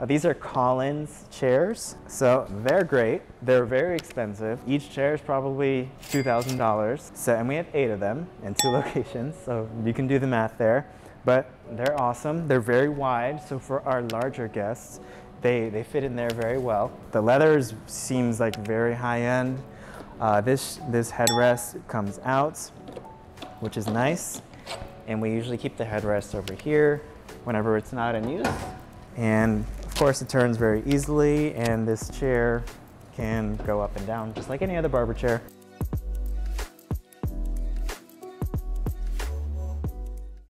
Uh, these are Collins chairs, so they're great. They're very expensive. Each chair is probably $2,000. So, and we have eight of them in two locations, so you can do the math there. But they're awesome. They're very wide, so for our larger guests, they, they fit in there very well. The leathers seems like very high end. Uh, this, this headrest comes out, which is nice. And we usually keep the headrest over here whenever it's not in use. And course it turns very easily and this chair can go up and down just like any other barber chair.